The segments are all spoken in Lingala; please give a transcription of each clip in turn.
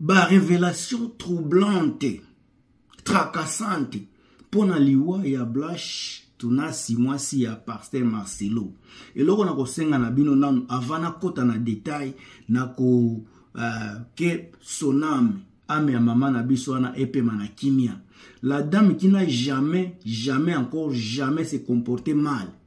barevelation troublante tracassante mpo na liwa ya blash tunasi mwasi ya pasteur marcelo eloko nakosenga na bino nanu avant nakota na detail na ko uh, ke soname ame ya mama na biso wana epema na kimia la dame qui n'a jamais jamais encore jamais se comporte mal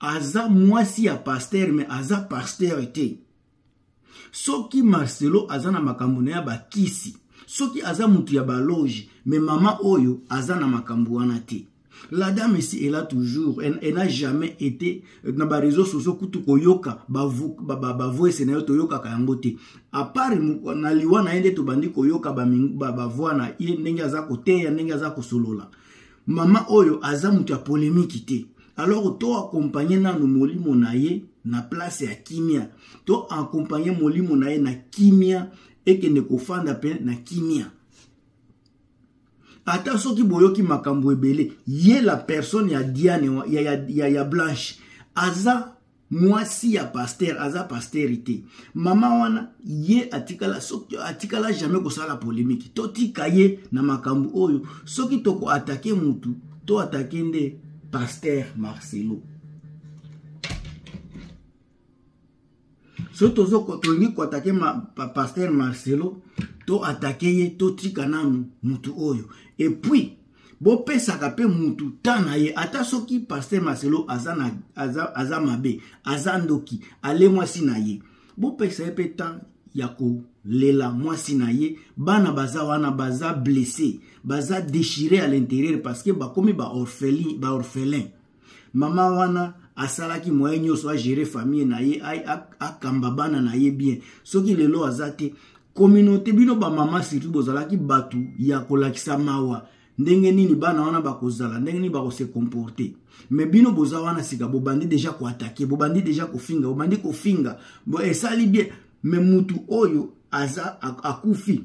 aza mwasi ya pasteur me aza pasteur te soki marcelo aza na makambo na ya bakisi soki aza motu ya baloge me mama oyo aza na makambo wana te la dame esi ela toujours elle, elle n'a jamais été euh, na bareseau sociaux kutu koyoka bavoice ba, ba, ba na yo toyokaka yango te apart na liwa na ye nde tobandi koyoka bavoix ba, ba na ye ndenge aza koteya ndenge aza kosolola mama oyo aza moto ya polemiki te alors to akompagne nano molimo na ye na place ya kimia to akompagne molimo na ye na kimia ekende kofanda mpe na kimia ata soki boyoki makambo ebele ye la personne ya diane ya, ya, ya, ya blanche aza mwasi ya pasteur aza pasteur te mama wana ye atikala soki atikala jamais kosala polemiki totika ye na makambo oyo soki tokoatake mutu to atake nde pasteur marcelo soki tolingi koatake pasteur marcelo to atake ye totika nanu mutu oyo epuis bopesaka mpe mutu ta na ye ata soki paster marcelo aza, na, aza, aza mabe aza ndoki ale mwasi na ye bopesa ye mpe temps ya kolela mwasi na ye bana baza wana baza blesse baza déchire à l'intérieur parce que bakomi baorphelin ba mama wana asalaki moye nyonso agere famille na ye akamba bana na ye bien soki lelo aza te communauté bino bamama surtout bozalaki bato ya kolakisa mawa ndenge nini bana wana bakozala ndenge nini bakose comporte me bino boza wana sika bobandi deja koatake bobandi deja kofinga bobandi kofinga esali bien me mutu oyo aza akufi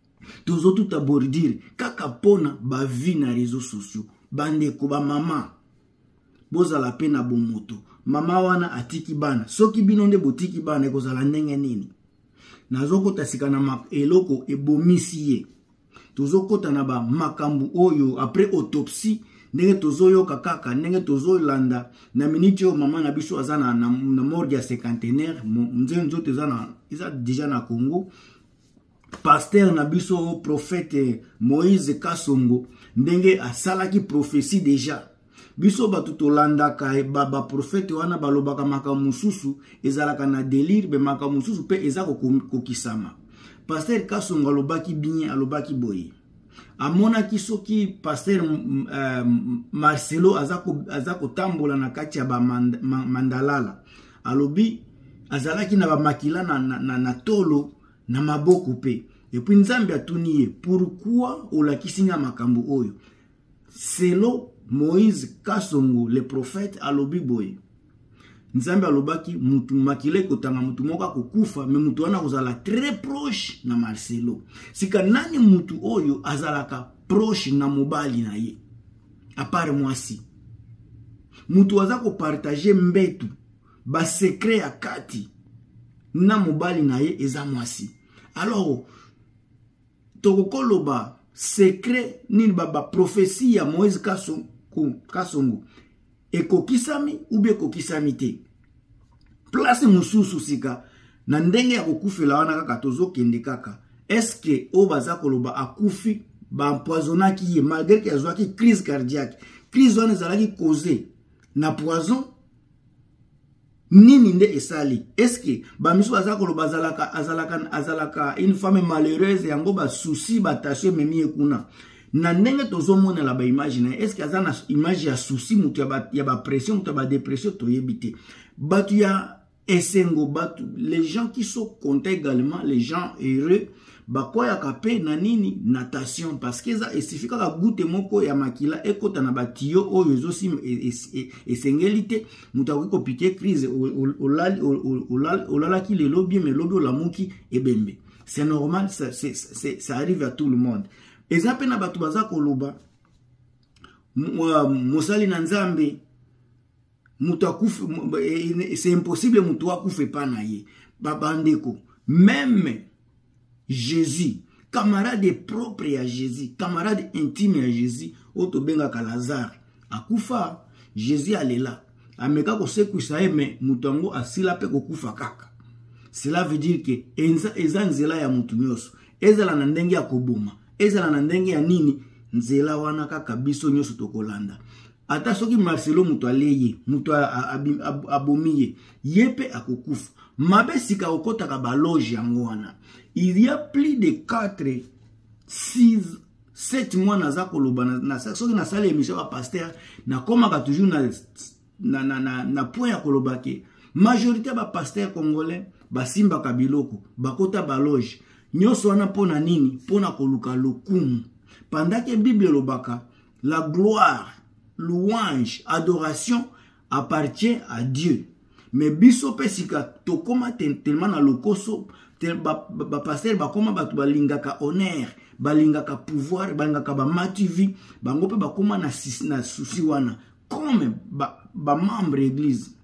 tozotuta bordire kaka mpona bavie na réseau sociaux bandeko bamama bozala mpe na bomoto mama wana atiki bana soki bino nde botiki bana ekozala ndenge nini nazokota sika na eloko ebomisi ye tozokota na bamakambo oyo après autopsie ndenge tozoyoka kaka ndenge tozolanda na miniti oyo mama na biso aza na, na, na morgue ya cinquantenaire nzoto eza deja na congo pastere na biso profete moïse kasongo ndenge asalaki profesi deja biso bato tolandaka baprofete ba wana balobaka makambo mosusu ezalaka na delire me makambo mosusu mpe eza kokokisama paster kasongo alobaki bien alobaki boye amonaki soki paster uh, eh, marcelo aza kotambola na kati ya bamandalala alobi azalaki na bamakila na, na, na, na tolo na maboko mpe epui nzambe atuni ye pourkui olakisi nga makambo oyo selo moïse kasongo le prophète alobi boye nzambe alobaki mutu makila ekotanga mutu moko akokufa me mutu wana akozala très proche na marcelo sika nani mutu oyo azalaka proche na mobali na ye apart mwasi mutu aza kopartage mbetu basekre ya kati na mobali na ye eza mwasi alors tokoki koloba sekre nini baprofesi ba ya moïse kasongo, kasongo ekokisami ube ekokisami te place mosusu sika na ndenge ya kokufela wana kaka tozokende kaka eske oyo baza koloba akufi baempoisonaki ye malgre ke azwaki crise cardiaque crise wana ezalaki cause na poison nini nde esali eske bamisu baza koloba azalaka azalaka azalaka une femme malheureuse yango basusi batashe ememi ye kuna na ndenge tozomonela baimage na ye eske aza na image ya susi moto ya bapression moto ya badepression toyebi te bato ya esengo bato les gens qui sont content également les gens heureux bakwayaka mpe na nini natation parceke eza esifi kaka gute moko ya makila ekota na batiyo oyo ezosima e, e, e, esengeli te moto akoki kopike crise olalaki lelo bien me lobi olamuki ebembe c'est normal ça, ça, ça, ça arrive à tout le monde eza mpe na bato baza koloba mosali na nzambe moto akufe c'est impossible moto akufa epa na ye babandeko meme jésus camarade propre ya jésus camarade intime ya jésus oyo tobengaka lazare akufa jésus alela ameka kosekwisa ye me moto yango asila mpe kokufa kaka cela veut dire ke eza, eza nzela ya moto nyonso ezala na ndenge ya koboma ezala na ndenge ya nini nzela wana kaka biso nyonso tokolanda ata soki marcelo moto alei ye moto abomi ye ye mpe akokufa mabe sika kokotaka baloge yango wana il y a plus de 4 6 7 mois naza koloba na, na, soki nasala émission ya pasteur nakomaka toujours na, na, na, na, na point ya koloba ke majorité ya bapasteur congolais basimbaka biloko bakota baloge nyonso wana mpo na nini mpo na koluka lokumu pendant ke bible elobaka la gloire louange adoration appartient à dieu mais biso mpe sika tokóma telema na lokoso bapastere ba, ba bakóma bato balingaka honneur balingaka pouvoir balingaka bamativi bango mpe bakóma na, na susi wana comme bamembre ba église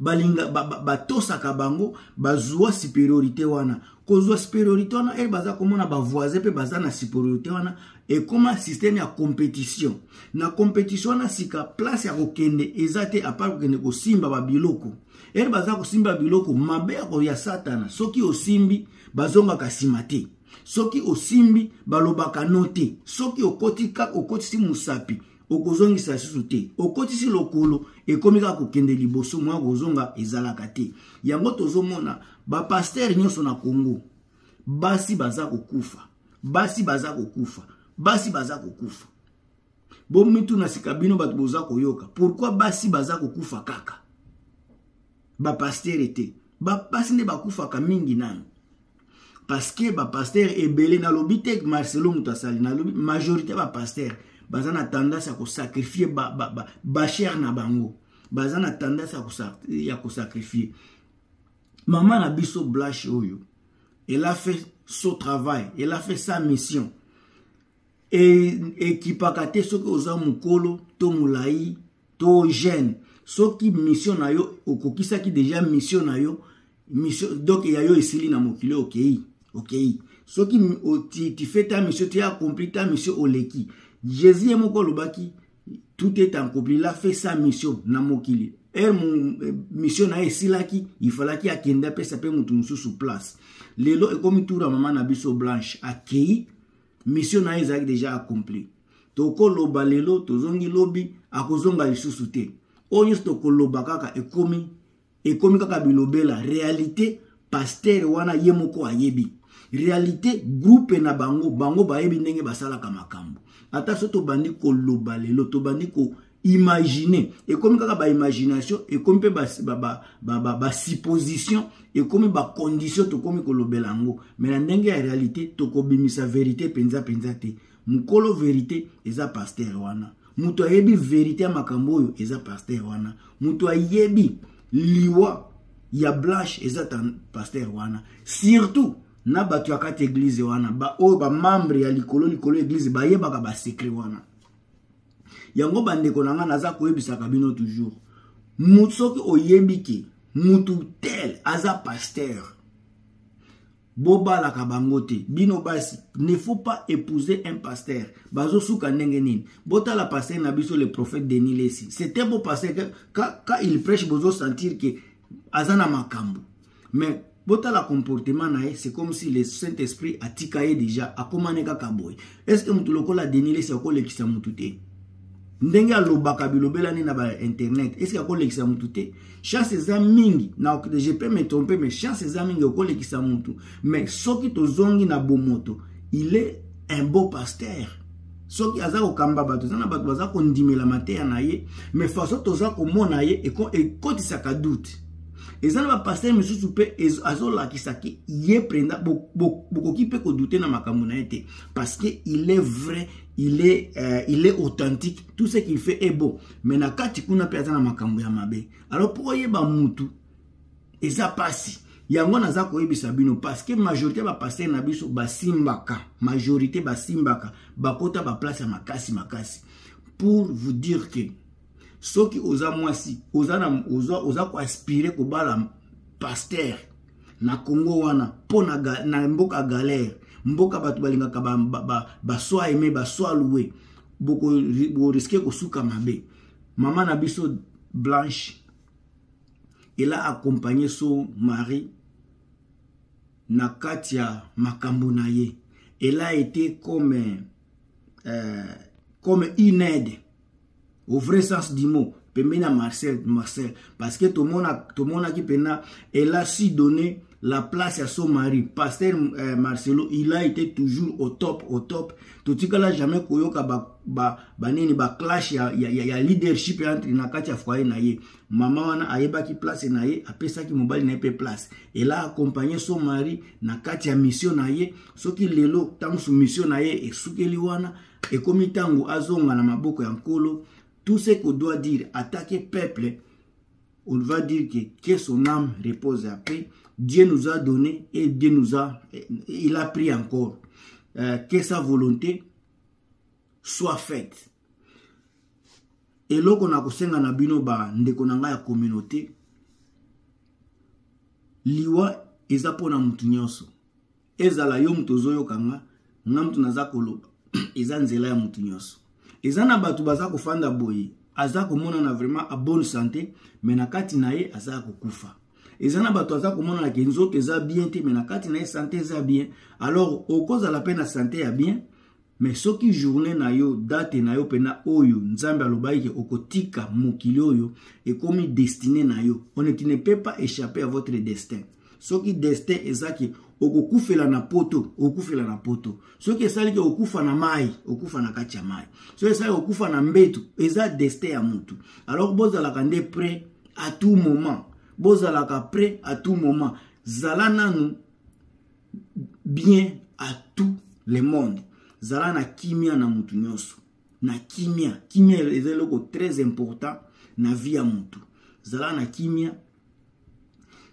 balinga batosaka ba, ba bango bazwa supériorité wana kozwa supériorité wana eye baza komona bavoisin mpe baza na supériorité wana ekoma système ya compétition na compétition wana sika place ya kokende eza te apart kokende kosimba babiloko eye baza kosimba biloko mabe yako ya satana soki osimbi bazongaka nsima te soki osimbi balobaka no te soki okoti kaka okotisi mosapi okozongisa lisusu te okotisi lokolo ekomi kaka kokende liboso moya kozonga ezalaka te yango tozomona bapastere nyonso na congo basi baza kokufa basi baza kokufa basi baza kokufa bomituna sika bino bato boza koyoka pourkui basi baza kokufa kaka bapastere te bapasi nde bakufaka mingi nano parce que ba pasteur ebele nalobi te Marcelo moto asali nalobi majorité ba pasteur baza na tendance ya kosacrifie ba, ba, ba, ba chair na bango baza na tendance ya kosacrifie mama na biso blanche oyo elle a fait son travail elle a fait sa mission ekipaka te soki oza mokolo to molai to jeune soki mission na yo okokisaki deja mission na yo mission donc ya yo esili na mokili okei okei soki tifai ta mission ti accompli ta mission oleki jésus ye moko alobaki tout est accompli la fait sa mission na mokili ere eh, mission na ye esilaki ifalaki akende apesa mpe moto mosusu place lelo ekomi tour ya mama na biso blanche akei mission na ye ezalaki deja accompli tokoloba lelo tozongi lobi akozonga lisusu te oyo nyonso tokoloba kaka ekomi ekomi kaka bilobela realite pastere wana ye moko ayebi realite groupe na bango bango bayebi ndenge basalaka makambo ata so tobandi koloba lelo tobandi ko imagine ekomi kaka baimagination ekomi mpe basupposition ba, ba, ba, ba ekomi bacondition tokomi kolobela yango mai na ndenge ya réalité tokobimisa verité mpenza mpenza te mokolo verité eza paster wana moto ayebi verité ya makambo oyo eza paster wana moto ayebi liwa ya blanche eza paster wana surtout na bato ya kati eglize wana baoyo bamembre ya likolo likolo eglize bayebaka basekre wana yango bandeko na ngai naza koyebisaka bino toujours mutu soki oyebi ke mutu tel aza pasteur bobalaka bango te bino basi ne faut pas épouser un pasteur bazosuka ndenge nini botala pasteur na biso le prophète denis lesi c'était beau pasteur ka, ka il prêche bozosentir ke aza na makambo mais botala comportement na ye c'est comme si le saint esprit atika ye déjà akoma ne kaka boye est ce que motu lokola denilesi akolekisa motu te ndenge alobaka bilobelani na bainternet est ce que akolekisa motu te chance eza mingi na je peux me trompe mais chance eza mingi okolekisa motu mais soki tozongi na bomoto il est un beau pasteur soki aza kokamba bato eza na bato baza kondimela mateya na ye me façon toza komona ye ekotisaka doute eza na bapastere mosusu mpe azolakisaki ye mprenda bokoki mpe kodute na makambo na ye te parce que il est vrai il est, euh, il est authentique tout ce qu'il fait est bon mais na kati kuna mpe aza na makambo ya mabe alors mpo oyeba mutu eza pasi yango naza koyebisa bino parceke majorité bapastere na biso basimbaka majorité basimbaka bakota baplace ya makasi makasi pour vous dire que soki oza mwasi oza, na, oza, oza koaspire kobala pastere na congo wana mpo na, na mboka galere mboka bato balingaka baswa ba, ba, ba aime baswa loue boriske kosuka mabe mama na biso blanche elle a accompagné son mari na kati ya makambo na ye elle a été comme euh, comme une aide au vrai sens du mot pembeni ya marcel marcel parce que tomonaki mpena elle a si donné la place ya son mari pasteur euh, marcelo il a été toujours au top au top totikala jamais koyoka banini ba, ba, ba clash ya, ya, ya, ya leadership entre na kati ya foyer na ye mama wana ayebaki place na ye apesaki mobali na ye mpe place ela accompagne son mari na kati ya mission na ye soki lelo ntango su mission na ye esukeli wana ekomi ntango azonga na maboko ya nkolo tout ce que doit dire atake peuple on va dire que que son âme repose à paix dieu nous a donné et dieu nous a il a pris encore euh, que sa volonté soit faite eloko na kosenga na bino ba ndeko na ngai ya communauté liwa eza mpo na motu nyonso ezala yo moto ozoyoka nga nga moto naza koloba eza nzela ya motu nyonso eza na bato baza kofanda boye aza komonana vraiment a bonne santé me na kati na ye aza ya kokufa eza na bato aza komonana ke nzoto eza bien te me na kati na ye sante eza bien alors okozala mpe na sante ya bien me soki journée na yo date na yo mpena oyo nzambe alobaki ke okotika mokili oyo ekomi destine na yo on ne, tu ne peux pas échapper à votre destin soki destin eza ke okokufela na poto okokufela na poto soki esali ke okufa na mai okufa na kati ya mai soki esali okufa na mbetu eza destin ya motu alors bozalaka nde près à tout moment bozalaka près à tout moment zala nanu bien à tout le monde zala na kimia na mutu nyonso na kimia kimia eza eloko très important na vie ya mutu zala na kimia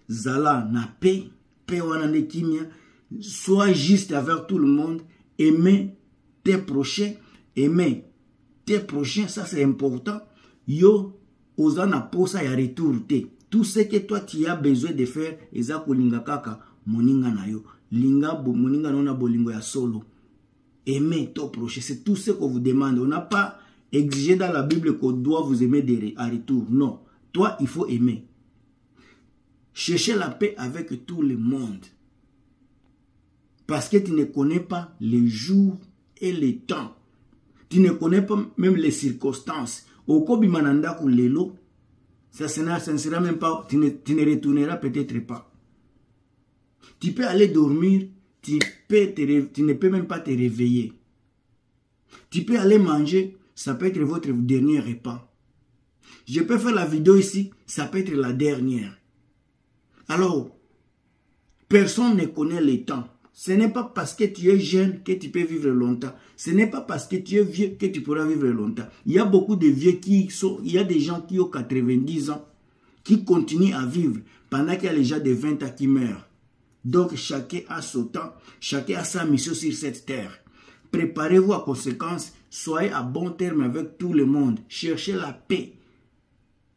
zala na paix paix wana nde kimia sois juste avec tout le monde aimer tes prochains aimer tes prochains ça c'est important yo oza na posa ya retour te tout ce que toi tu as besoin de faire eza kolinga kaka moninga na yo linga bo, moninga na yo na bolingo ya solo aime to proche c'est tout ce qu'on vous demande on n'a pas exigé dans la bible qu'on doit vous aimer de, à retour non toi il faut aimer chercher la paix avec tout le monde parce que tu ne connais pas le jour et les temps. Tu ne connais pas même les circonstances. Au ça ne sera même pas, tu ne, tu retourneras peut-être pas. Tu peux aller dormir, tu ne peux même pas te réveiller. Tu peux aller manger, ça peut être votre dernier repas. Je peux faire la vidéo ici, ça peut être la dernière. Alors, personne ne connaît le temps. Ce n'est pas parce que tu es jeune que tu peux vivre longtemps. Ce n'est pas parce que tu es vieux que tu pourras vivre longtemps. Il y a beaucoup de vieux qui sont, il y a des gens qui ont 90 ans, qui continuent à vivre pendant qu'il y a les gens de 20 ans qui meurent. Donc chacun a son temps, chacun a sa mission sur cette terre. Préparez-vous à conséquence, soyez à bon terme avec tout le monde, cherchez la paix,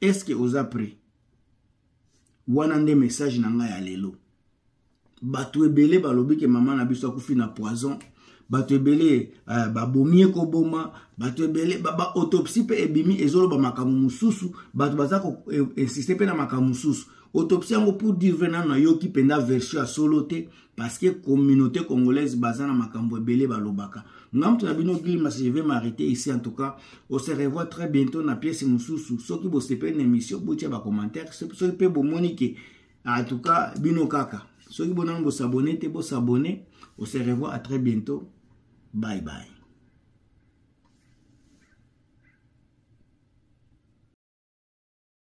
est ce que oza prêt wana nde message na ngai ya lelo bato ebele balobi ke mama na biso akufi na poison bato ebele uh, babomi ye koboma bato ebele baautopsie ba mpe ebimi ezoloba makambo mosusu bato baza koinsiste eh, mpe na makambo mosusu autopsie yango pour dire vrai nano nayoki mpenza version ya solo te parce que communauté congolaise baza na makambo ebele balobaka nga moto na bino gilmas je vais m'arrêter ici en tout cas on se revoit très bientôt na pièce mosusu soki bosepeli na émission botia bacommentaire soki mpe bomoni ke en tout cas bino kaka soki bonano bosabone te bosabone on se revoit à très bientôt bye bye